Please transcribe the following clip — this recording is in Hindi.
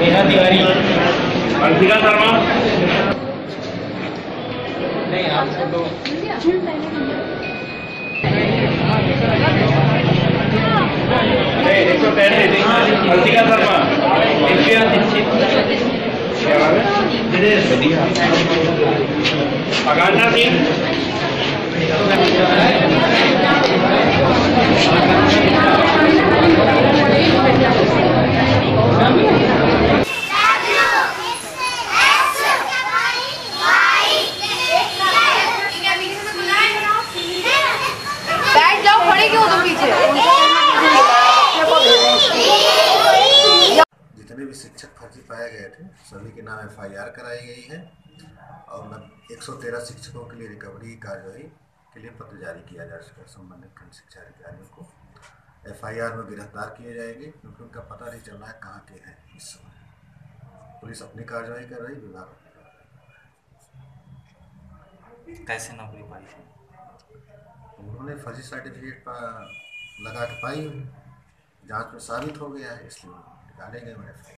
नेहा तिवारी। अंशिका शर्मा। नहीं आपको तो एक सौ अंशिका शर्मा आकांक्षा सिंह बैठ जाओ खड़े क्यों हो तुम पीछे जितने भी शिक्षक फर्जी पाए गए थे। सभी के नाम एफआईआर कराई गई है और नब- 113 शिक्षकों के लिए रिकवरी कार्यवाही के लिए पत्र जारी किया जा चुका है संबंधित खंड शिक्षा अधिकारियों को। एफआईआर में गिरफ़्तार किए जाएँगे क्योंकि उनका पता नहीं चल रहा है कहाँ के हैं इस समय। पुलिस अपनी कार्रवाई कर रही विभाग अपनी कार्रवाई कैसे नौकरी पाई थी? उन्होंने फर्जी सर्टिफिकेट लगा के पाई हुई। जाँच में साबित हो गया है इसलिए निकाले गए